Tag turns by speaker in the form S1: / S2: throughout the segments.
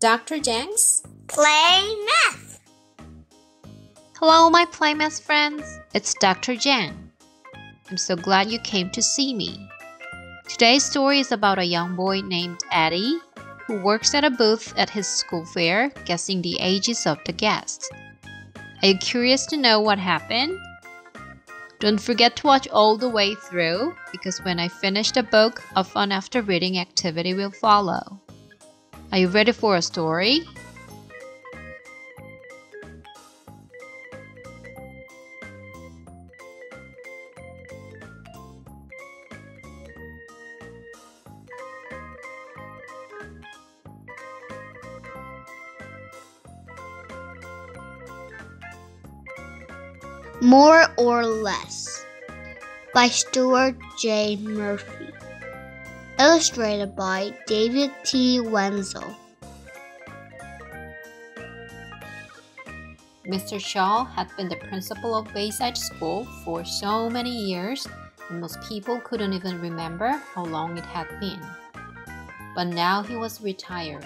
S1: Dr. Jang's?
S2: Play math.
S3: Hello, my Playmath friends. It's Dr. Jang. I'm so glad you came to see me. Today's story is about a young boy named Eddie who works at a booth at his school fair guessing the ages of the guests. Are you curious to know what happened? Don't forget to watch all the way through because when I finish the book, a fun after reading activity will follow. Are you ready for a story?
S2: More or Less by Stuart J. Murphy. Illustrated by David T. Wenzel.
S1: Mr. Shaw had been the principal of Bayside School for so many years, and most people couldn't even remember how long it had been. But now he was retiring.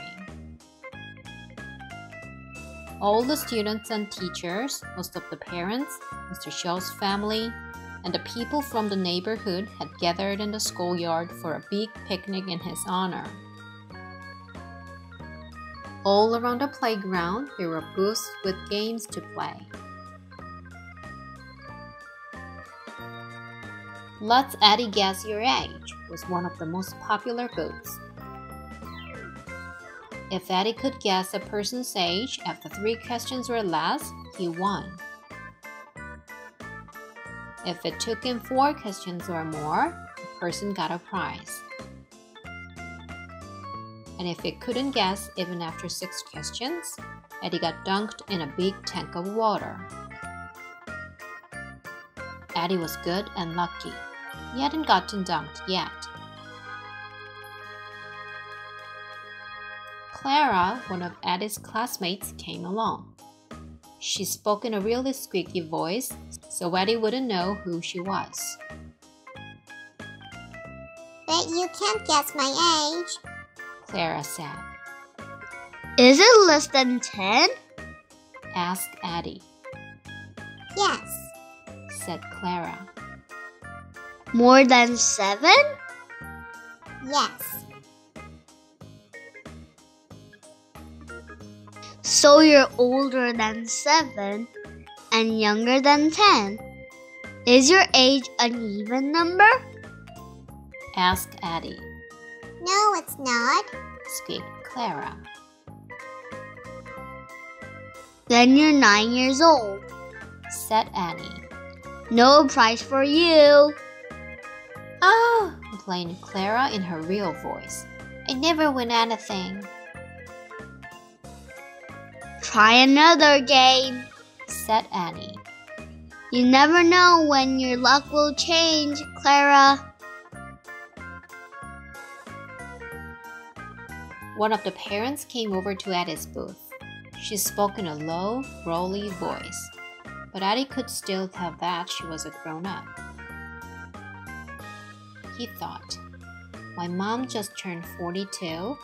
S1: All the students and teachers, most of the parents, Mr. Shaw's family, and the people from the neighborhood had gathered in the schoolyard for a big picnic in his honor. All around the playground, there were booths with games to play. Let's Eddie Guess Your Age was one of the most popular booths. If Eddie could guess a person's age after three questions or less, he won. If it took him four questions or more, the person got a prize. And if it couldn't guess even after six questions, Eddie got dunked in a big tank of water. Eddie was good and lucky. He hadn't gotten dunked yet. Clara, one of Eddie's classmates, came along. She spoke in a really squeaky voice, so Eddie wouldn't know who she was.
S2: Bet you can't guess my age.
S1: Clara said.
S2: Is it less than 10?
S1: asked Eddie.
S2: Yes.
S1: said Clara.
S2: More than 7? Yes. So you're older than 7 and younger than 10. Is your age an even number?
S1: asked Eddie.
S2: No, it's not.
S1: squeaked Clara.
S2: Then you're 9 years old.
S1: said Annie.
S2: No prize for you.
S1: Oh, complained Clara in her real voice. I never win anything,
S2: Try another game.
S1: said Annie.
S2: You never know when your luck will change, Clara.
S1: One of the parents came over to Addie's booth. She spoke in a low, growly voice, but Addie could still tell that she was a grown up. He thought, My mom just turned 42.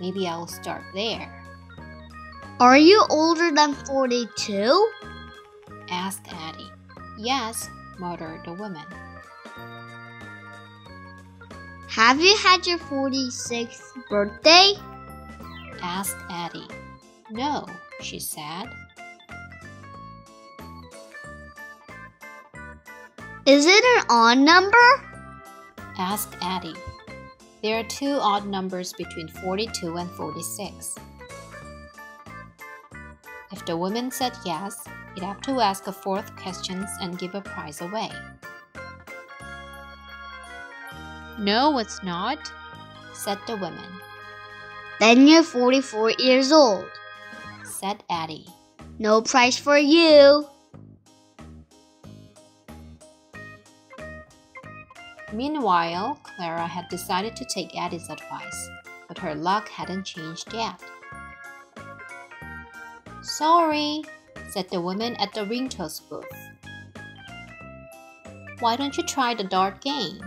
S1: Maybe I'll start there.
S2: Are you older than 42?
S1: asked Eddie. Yes, muttered the woman.
S2: Have you had your 46th birthday?
S1: asked Eddie. No, she said.
S2: Is it an odd number?
S1: asked Eddie. There are two odd numbers between 42 and 46. If the woman said yes, he'd have to ask a fourth questions and give a prize away. No, it's not, said the woman,
S2: Then you're 44 years old.
S1: said Eddie.
S2: No prize for you.
S1: Meanwhile, Clara had decided to take Eddie's advice, but her luck hadn't changed yet. Sorry, said the woman at the ring toss booth. Why don't you try the dart game?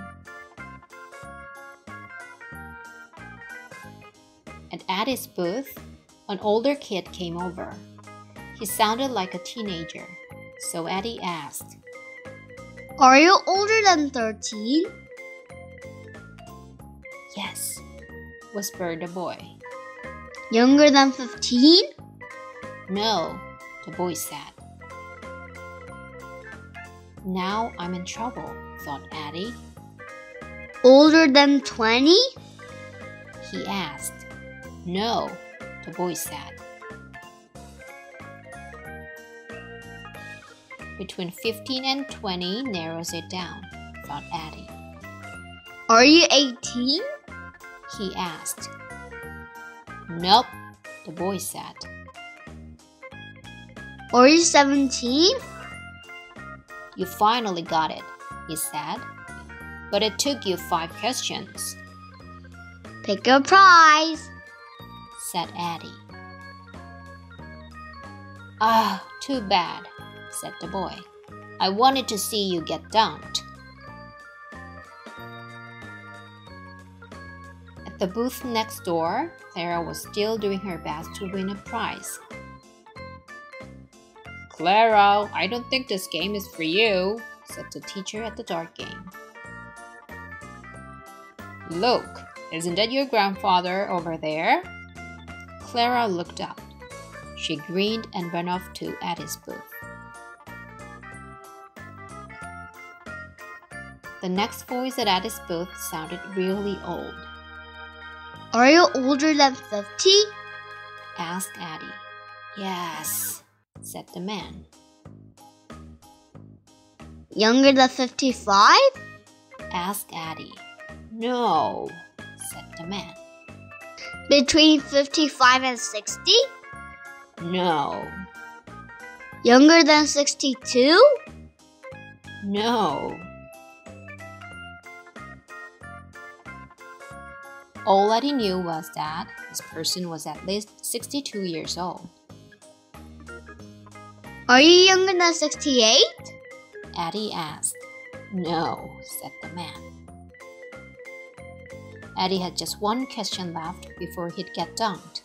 S1: And At Eddie's booth, An older kid came over. He sounded like a teenager, so Eddie asked,
S2: Are you older than 13?
S1: Yes, whispered the boy.
S2: Younger than 15?
S1: No, the boy said. Now I'm in trouble, thought Eddie.
S2: Older than 20?
S1: He asked. No, the boy said. Between 15 and 20 narrows it down, thought Eddie.
S2: Are you 18?
S1: He asked. Nope, the boy said.
S2: Are you 17?
S1: You finally got it, he said. But it took you five questions,
S2: Pick a prize.
S1: said Eddie. Ah, too bad, said the boy. I wanted to see you get dumped. At the booth next door, Clara was still doing her best to win a prize. Clara, I don't think this game is for you, said the teacher at the dart game. Look, isn't that your grandfather over there? Clara looked up. She grinned and went off to Eddie's booth. The next voice at Eddie's booth sounded really old.
S2: Are you older than 50?
S1: asked Eddie. Yes, said the man.
S2: Younger than 55?
S1: asked Eddie. No, said the man.
S2: Between 55 and 60?
S1: No,
S2: Younger than 62?
S1: no. All Eddie knew was that this person was at least 62 years old.
S2: Are you younger than 68?
S1: Eddie asked. No, said the man. Eddie had just one question left before he'd get dumped.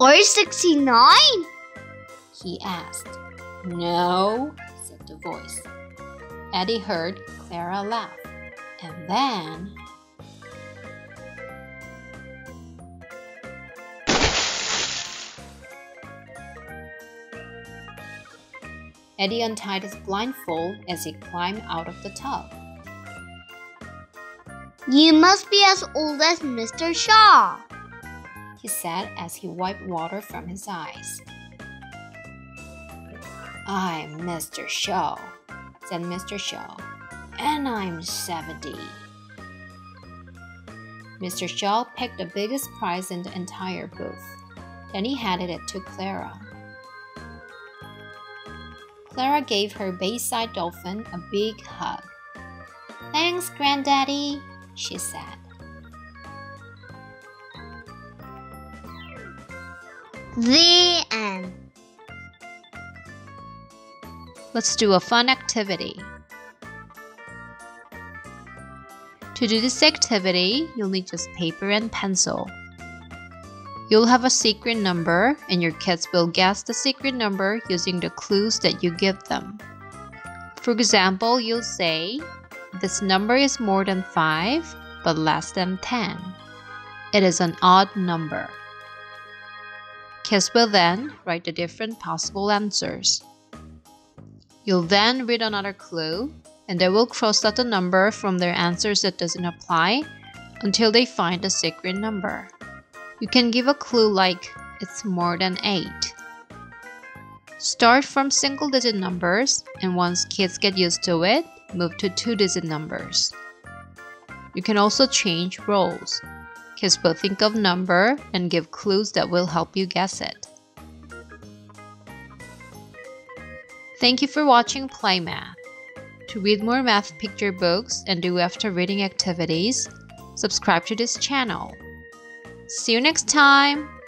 S2: Are you 69?
S1: He asked. No, said the voice. Eddie heard Clara laugh, and then. Eddie untied his blindfold as he climbed out of the tub.
S2: You must be as old as Mr. Shaw.
S1: he said as he wiped water from his eyes. I'm Mr. Shaw, said Mr. Shaw, and I'm 70. Mr. Shaw picked the biggest prize in the entire booth. Then he handed it to Clara. Clara gave her Bayside dolphin a big hug. Thanks, Granddaddy, she said.
S2: The end.
S3: Let's do a fun activity. To do this activity, you'll need just paper and pencil. You'll have a secret number, and your kids will guess the secret number using the clues that you give them. For example, you'll say, This number is more than 5, but less than 10. It is an odd number. Kids will then write the different possible answers. You'll then read another clue, and they will cross out the number from their answers that doesn't apply until they find the secret number. You can give a clue like it's more than 8. Start from single digit numbers, and once kids get used to it, move to two digit numbers. You can also change roles. Kids will think of number and give clues that will help you guess it. Thank you for watching Play Math. To read more math picture books and do after reading activities, subscribe to this channel. See you next time!